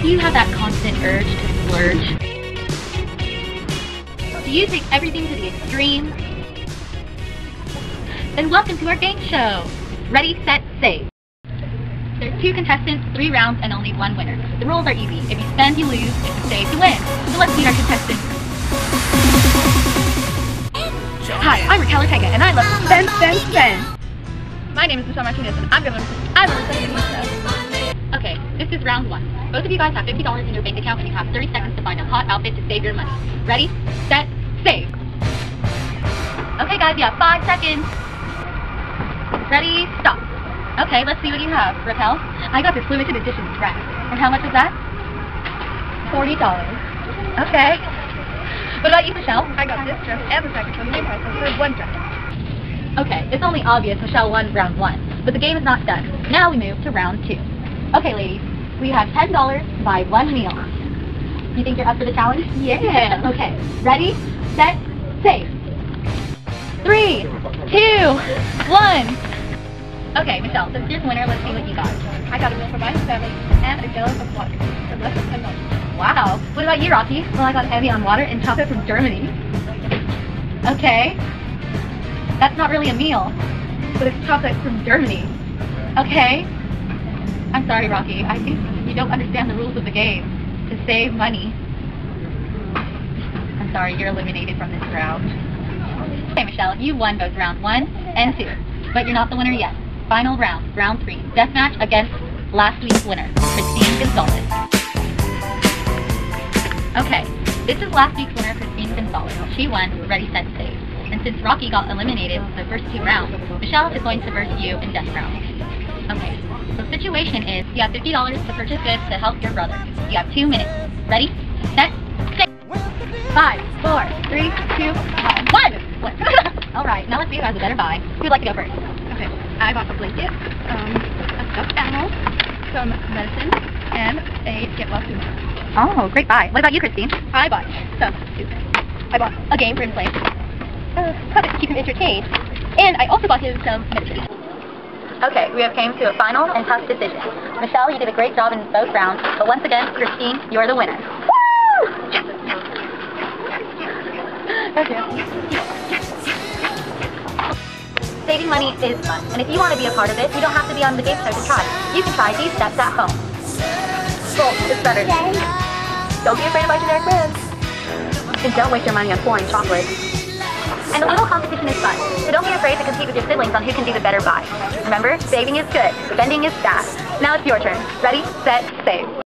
Do you have that constant urge to splurge? Do you take everything to the extreme? Then welcome to our game show. Ready, set, save. There's two contestants, three rounds, and only one winner. The rules are easy. If you spend, you lose. If you save, you win. So let's meet our contestants. Hi, I'm Raquel Ortega, and I love to spend, spend, spend. My name is Michelle Martinez, and I'm I'm gonna say this Okay, this is round one. Both of you guys have $50 in your bank account, and you have 30 seconds to find a hot outfit to save your money. Ready, set, save. Okay, guys, you have five seconds. Ready, stop. Okay, let's see what you have. Raquel, I got this limited edition dress. And how much is that? $40. Okay. What about you, Michelle? I got this dress and the second for the price as one dress. Okay, it's only obvious Michelle won round one, but the game is not done. Now we move to round two. Okay, ladies, we have $10 to buy one meal. You think you're up for the challenge? Yeah. Okay, ready, set, save. Three, two, one. Okay, Michelle, since you're the winner, let's see what you got. I got a meal for my family and a gallon of water for less than ten dollars. Wow. What about you, Rocky? Well, I got Evian water and chocolate from Germany. Okay. That's not really a meal, but it's chocolate from Germany. Okay. I'm sorry, Rocky. I think you don't understand the rules of the game. To save money. I'm sorry, you're eliminated from this round. Okay, Michelle, you won both round one and two, but you're not the winner yet. Final round, round three, deathmatch against last week's winner, Christine Gonzalez. Okay, this is last week's winner, Christine Gonzalez. She won Ready, Set, Save. And since Rocky got eliminated the first two rounds, Michelle is going to verse you in death round. Okay, the situation is you have $50 to purchase goods to help your brother. You have two minutes. Ready, set, save. Five, four, three, two, one. One. All right, now let's see who has a better buy. Who'd like to go first? Okay, I bought a blanket, um, a stuffed animal, some medicine, and a get well soon. Oh, great buy. What about you, Christine? I bought some soup. I bought a game for him to play. Uh, to keep him entertained. And I also bought him some medication. Okay, we have came to a final and tough decision. Michelle, you did a great job in both rounds, but once again, Christine, you're the winner. Woo! Okay. Saving money is fun, and if you want to be a part of it, you don't have to be on the game show to try. You can try these steps at home. Well, it's better. Don't be afraid of our generic brands. And don't waste your money on foreign chocolate. And a little competition is fun, so don't be afraid to compete with your siblings on who can do the better buy. Remember, saving is good, spending is bad. Now it's your turn. Ready, set, save.